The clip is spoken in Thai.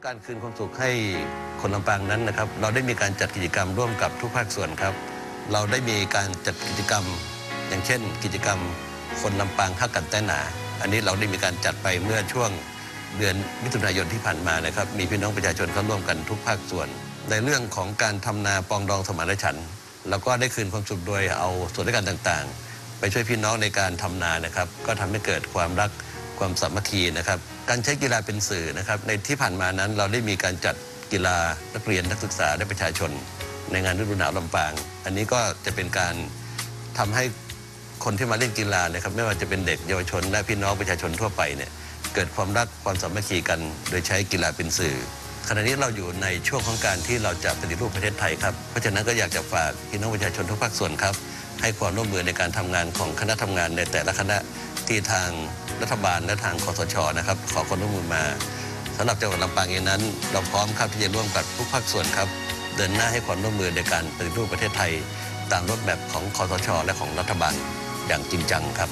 องการคืนความสุขให้คนลำปางนั้นนะครับ เราได้มีการจัดกิจกรรมร่วมกับทุกภาคส่วนครับ เราได้มีการจัดกิจกรรม อย่างเช่น กิจกรรมคนลำปางฮักกันแต้หนา อันนี้เราได้มีการจัดไปเมื่อช่วงเดือนมิถุนายนที่ผ่านมานะครับ มีพี่น้องประชาชนเข้าร่วมกันทุกภาคส่วน ในเรื่องของการทำนาปองดองสมานฉันท์เราก็ได้คืนความสุขโดยเอาส่วนราชการต่างๆ ไปช่วยพี่น้องในการทำนานะครับ ก็ทำให้เกิดความรัก ความสามัคคีนะครับ การใช้กีฬาเป็นสื่อนะครับ ในที่ผ่านมานั้นเราได้มีการจัดกีฬานักเรียนนักศึกษาและประชาชน ในงานฤดูหนาวลำปาง อันนี้ก็จะเป็นการทำให้คนที่มาเล่นกีฬานะครับ ไม่ว่าจะเป็นเด็กเยาวชน และพี่น้องประชาชนทั่วไปเนี่ยเกิดความรักความสามัคคีกัน โดยใช้กีฬาเป็นสื่อขณะนี้เราอยู่ในช่วงของการที่เราจะปฏิรูปประเทศไทยครับ เพราะฉะนั้นก็อยากจะฝากพี่น้องประชาชนทุกภาคส่วนครับ ให้ความร่วมมือในการทำงานของคณะทำงานในแต่ละคณะ ที่ทางรัฐบาลและทางคอสชนะครับ ขอความร่วมมือมาสำหรับจังหวัดลำปางเองนั้น เราพร้อมครับที่จะร่วมกับทุกภาคส่วนครับ เดินหน้าให้ความร่วมมือในการปฏิรูปประเทศไทย ตามรถแบบของคอสช และของรัฐบาลอย่างจริงจังครับ